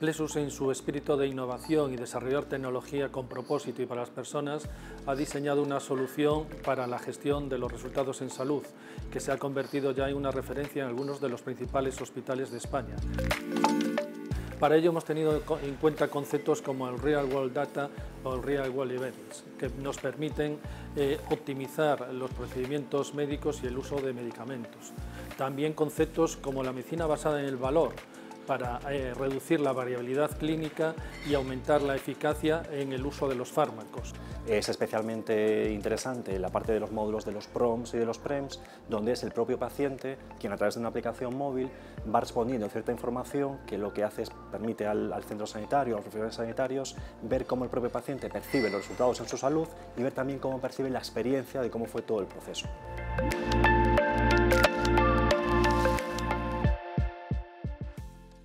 Plexus en su espíritu de innovación y desarrollar tecnología con propósito y para las personas ha diseñado una solución para la gestión de los resultados en salud que se ha convertido ya en una referencia en algunos de los principales hospitales de España. Para ello hemos tenido en cuenta conceptos como el Real World Data o el Real World Events, que nos permiten eh, optimizar los procedimientos médicos y el uso de medicamentos. También conceptos como la medicina basada en el valor, para eh, reducir la variabilidad clínica y aumentar la eficacia en el uso de los fármacos. Es especialmente interesante la parte de los módulos de los PROMS y de los PREMS, donde es el propio paciente quien a través de una aplicación móvil va respondiendo cierta información que lo que hace es permite al, centro sanitario, a los profesionales sanitarios, ver cómo el propio paciente percibe los resultados en su salud y ver también cómo percibe la experiencia de cómo fue todo el proceso.